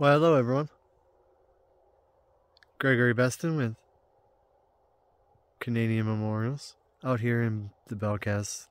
Well, hello everyone. Gregory Beston with Canadian Memorials out here in the Belcast